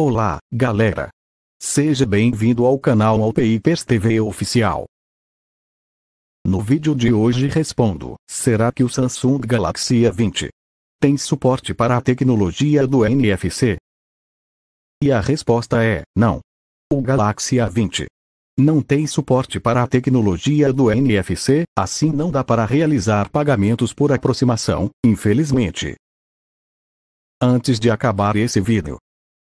Olá, galera! Seja bem-vindo ao canal Alpeipers TV Oficial. No vídeo de hoje respondo: será que o Samsung Galaxy A20 tem suporte para a tecnologia do NFC? E a resposta é: não. O Galaxy A20 não tem suporte para a tecnologia do NFC, assim não dá para realizar pagamentos por aproximação, infelizmente. Antes de acabar esse vídeo,